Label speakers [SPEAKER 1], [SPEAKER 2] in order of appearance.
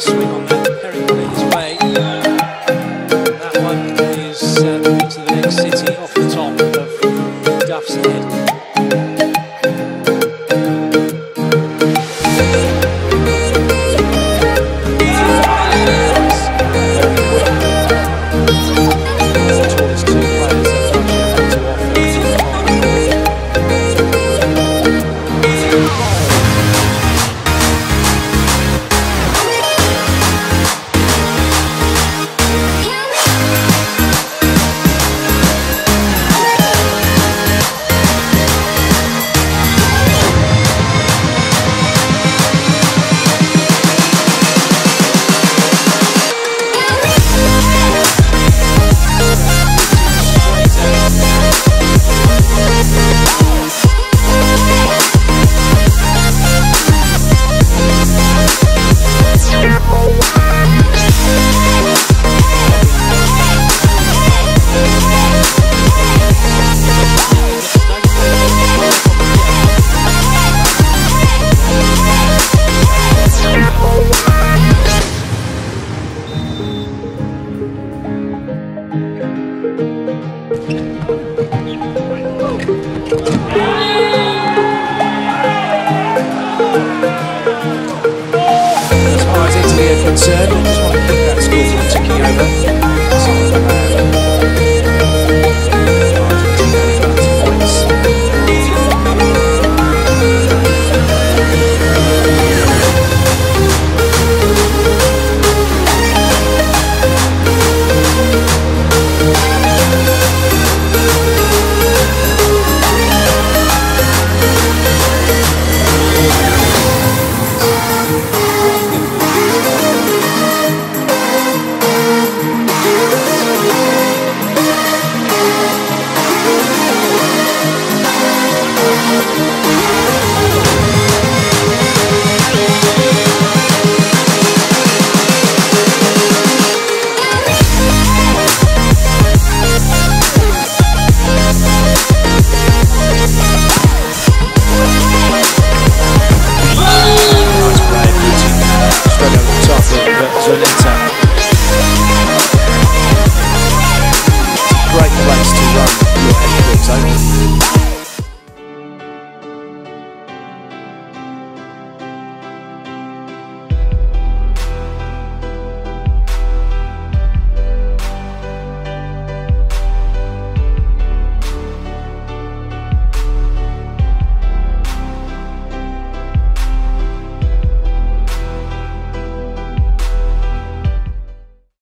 [SPEAKER 1] swing on that. away from certain